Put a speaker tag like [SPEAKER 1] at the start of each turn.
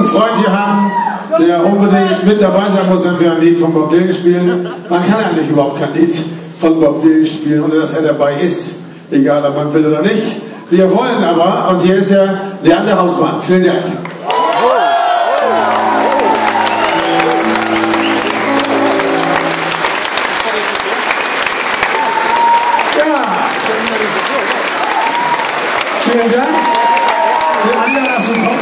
[SPEAKER 1] guten Freund hier haben, der unbedingt mit dabei sein muss, wenn wir ein Lied von Bob Dylan spielen. Man kann eigentlich überhaupt kein Lied von Bob Dylan spielen, ohne dass er dabei ist. Egal, ob man will oder nicht. Wir wollen aber, und hier ist er, andere Hausmann. Vielen Dank. Vielen Dank. Wir anderen lassen kommen.